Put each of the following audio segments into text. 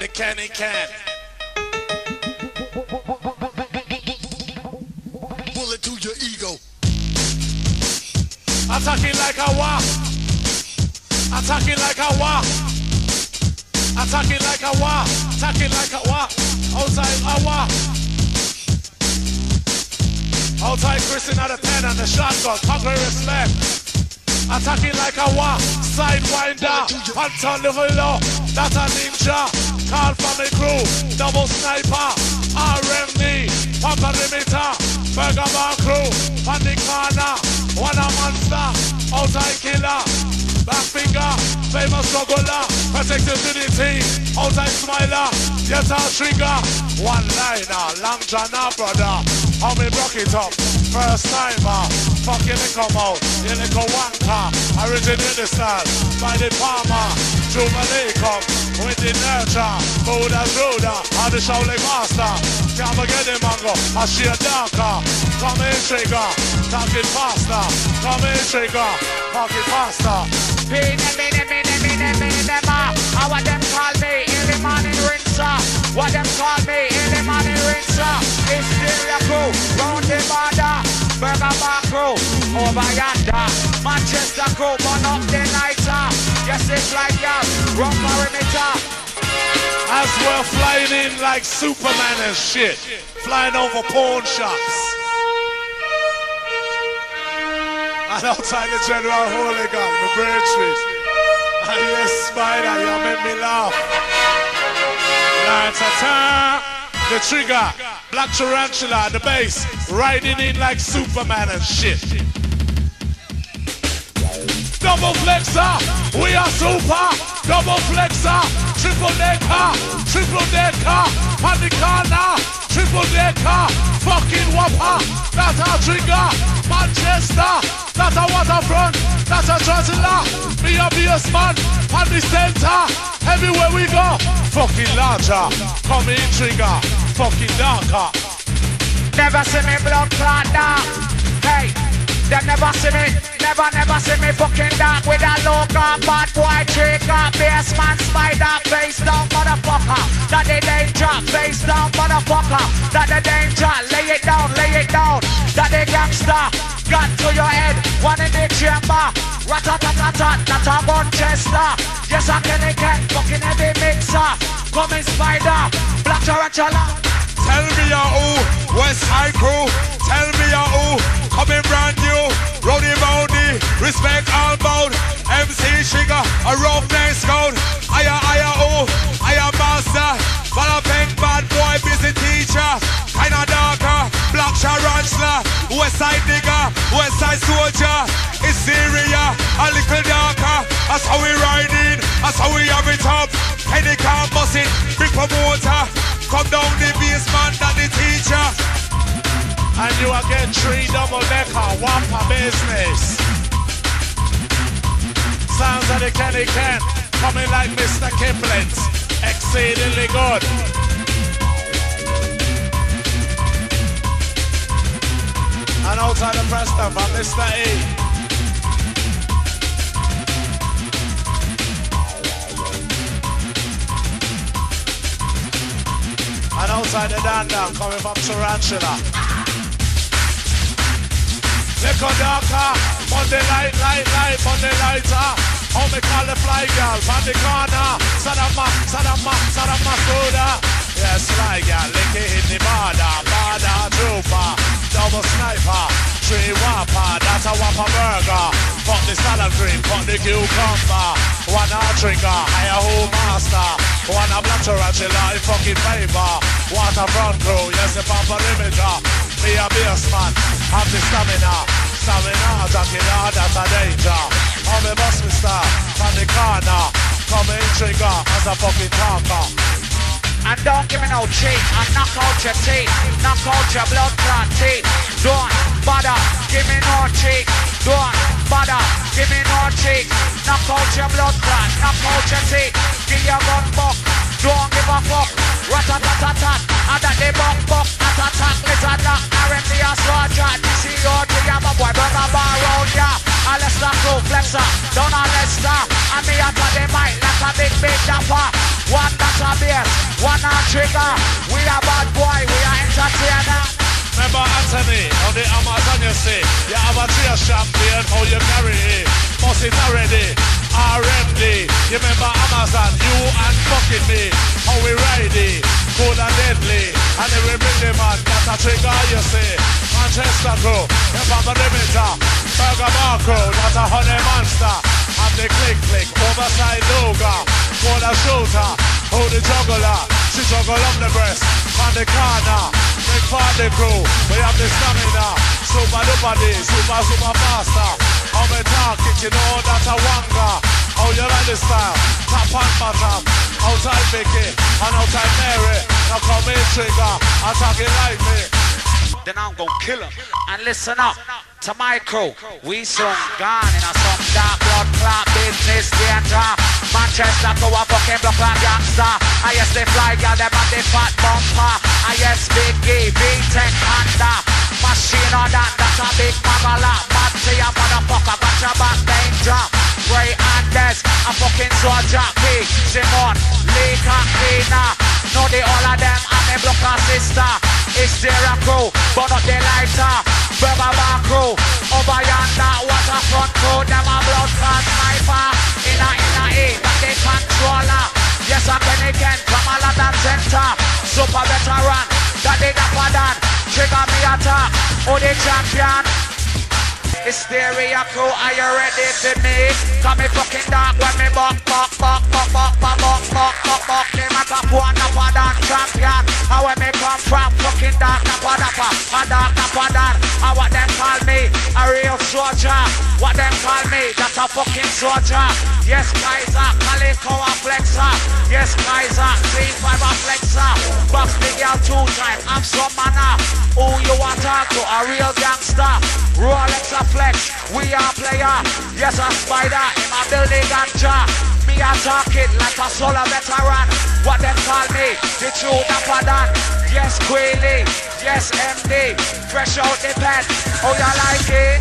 The Kenny Ken. Bullet to your ego. Attacking like a wa. Attacking like a wa. Attacking like a wa. Attacking like a wa. Outside a wa. Outside Chris out of 10 and the shotgun. Conquer respect. Attacking like a wa. Sidewinder. Hunter level low. That's a ninja. Call from the crew. Double sniper. RMD. Pump perimeter. Burger bar crew. On the corner. One a monster. Outside killer. Back finger. Famous struggler. Protect the unity. Outside smiler. Yes, our Trigga. One liner. Long John, brother. How me broke it up? First timer, you come out, you little wanker. the style, by the farmer. Jubilee come with the nurture. Buddha Ruda, and the Shaolin master. Can't forget the mango, I see a darker. Come in Trigga, talk it faster. Come in Trigga, talk it faster. Them, in them, in them, in them, ah. How what them call me? Early morning rinser. What them call me? Early morning rinser. Hysteria crew, round the border. Bar crew, over yonder. Manchester crew, burn up the nighter. Yes, it's like ya, run perimeter. As we're flying in like Superman and shit. Flying over pawn shops. And outside the General Hooligan, the Street. And yes, Spyda, you make me laugh. Lights attack. The Trigga, Black Tarantula, the bass, riding in like Superman and shit. Double flexer, we are super. Double flexer, triple decker, triple decker, corner, triple decker, fucking whopper. That's our Trigga, Manchester. That's a waterfront, that's a Dracula. Me a BS man, on the center. Everywhere we go, fucking larger. Come in Trigga, fucking darker. Never see me blood clot them never see me, never, never see me fucking dark with a low car, bad boy, Trigga, Bassman, Spyda, face down, motherfucker. That the danger, face down, motherfucker. That the danger, lay it down, lay it down. That the gangster, gun to your head, one in the chamber. Rat-a-tat-tat-tat, not a Manchester. Yes, I can again, fucking heavy mixer. Coming Spyda, black tarantula. Tell me a who, West High Crew. Tell me a who, coming brand new. Rowdy Moundy, respect all bound. MC Sugar, a rough neck scout. I am, I am who, I am master. Ballapeng bad boy, busy teacher. Kinda darker, black tarantula. West Side digger, West Side soldier. It's Syria, a little darker. That's how we riding, that's how we have it up. Penny car busting, big promoter. Come down the basement, you again three double decker, wampa business. Sounds of the Kenny Ken, coming like Mr. Kipling's, exceedingly good. And outside the Preston from Mr. E. And outside the Dandan coming from Tarantula. Little darker, Monday light, light, light, Monday lighter. How me call the fly girl from the corner. Sadama, Sadama, Sadama soda. Yes, fly girl, lick it in the border. Border trooper, double sniper, tree whopper. That's a whopper burger. Fuck the salad cream, fuck the cucumber. One a Trigga, higher home master. One a black tarantula in fucking favor. Water front crew, yes, the pump perimeter. Me a bass man, have the stamina. Stamina, Dracula, that's a danger. I'm a boss, mister, from the corner. Come in Trigga as a fucking talker. And don't give me no cheat. I knock out your teeth. Knock out your blood clot teeth. Don't bother. Give me no cheat. Don't bother. Give me no cheat. Knock out your blood clot. Knock out your teeth. Give your gun buck. Don't give a fuck. Rat-a-tat-tat-tat. And that they buck buck. At-a-tat. Down on Leicester. And me out of the mic like a big big dapper. One that's a beer. trigger. We are bad boy, we are entertainer. Remember Anthony, on the Amazon you see, you have a tear champion, how you carry it, must it already, RMD, you remember Amazon, you and fucking me, how we ride it, cold and deadly, and bring the man, that's a Trigga you see, Manchester crew, the limiter, Burger Bar crew, that's a honey monster, and the click click, overside logo, for the shooter, who the juggler, she juggle up the breast, on the corner, uh. Big party crew, we have the stamina. Super duper day, super super faster. Me talk it, you know that a wanga. How you like the style? Top oh, and oh, bottom. Outside Vicky and outside Mary. Now come in Trigga, attack it like me. Then I'm gonna kill him. And listen up to my crew. We soon gone in a some dark blood clot business danger. Manchester to a fucking block like gangster. I yes they fly girl them and they fat bumper. I yes a fucking soldier. P. Simon, Lee Katrina. Know the all of them, I'm a blocker sister. It's their burn up the lighter. Burger bar crew, over yonder, water front crew. Them a blood clot sniper. Inna inna eh, A, that they controller. Yes, I'm Benny Ken from a London center. Super veteran, that they dapper than. Trigger me attack, oh the champion. Hysteria crew, are you ready to me? Come me fucking dark when me buck, buck, buck, buck, buck, buck, buck, buck, buck, buck. Them a top one, up a dark champion. And when me come from fucking dark, up a dapper, a dark, up a dark. And what them call me? A real soldier. What them call me? That's a fucking soldier. Yes, Kaiser, Calico a flexer. Yes, Kaiser, C5 a flexer. Box the girl two times, I'm some manner. Ah. Who you want talk to? A real gangster. Rolex a flex, we are player. Yes, a Spyda in my building ganja. Me a talking like a solar veteran. What them call me? The true dan. Yes, Queenie. Yes, MD. Fresh out the pen. Oh, you like it?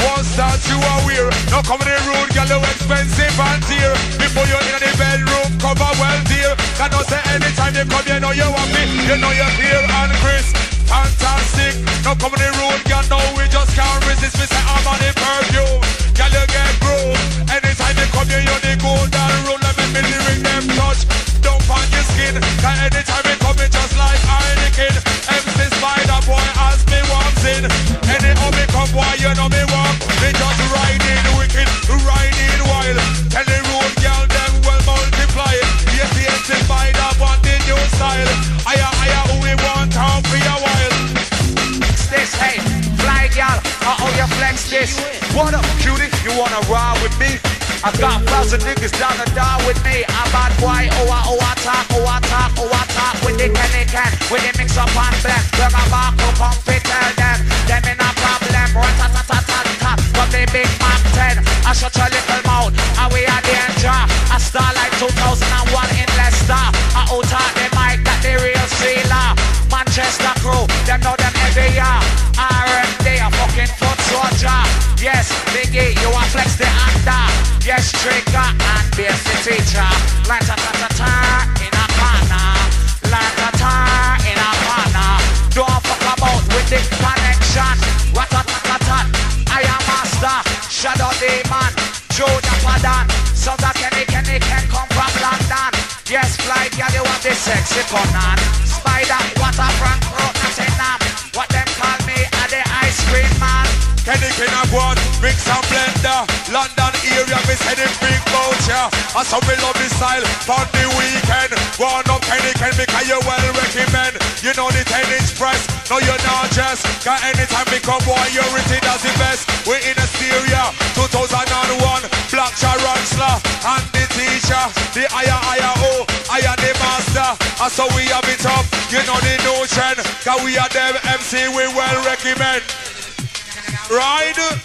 Once that you are weird, now come in the girl, you expensive and dear. Before you're in the bedroom, cover well, dear. Not say anytime you come, you know you want me, you know you're clear and crisp. Fantastic, now come in the road, girl, now we just can't resist. Me say I'm on the perfume, girl, you get groove. Anytime you come, here, you know the golden rule. Let me feel the ring them touch, don't on your skin. Cause anytime flex this. What up, cutie? You wanna ride with me? I got thousand niggas down the door with me. I'm bad boy, oh I, oh I talk, oh I talk, oh I talk with the can they can, with the mix up and blend. Where my bark will pump it, tell them, them in a problem, ta. From the big Mac 10, I shut your little mouth, Biggie, you are flex the actor. Yes, Trigga and bass the teacher. Like ta ta ta in a corner. Like ta ta in a corner. Don't fuck about with the connection. What ta ta ta. I am master. Shadow demon. Joe the Padan. So that Kenny Kenny Ken come from London. Yes, fly girl, you want the sexy Conan. I saw me love the style for the weekend. One up Kenny Ken because you well recommend. You know the 10 inch press, no you're not just. Cause anytime we come boy, you're rated as the best. We in a stereo, 2001. Black Sharon and the teacher. The higher, higher, oh, I am the master. And so we have it up, you know the notion. Cause we are them MC, we well recommend. Ride.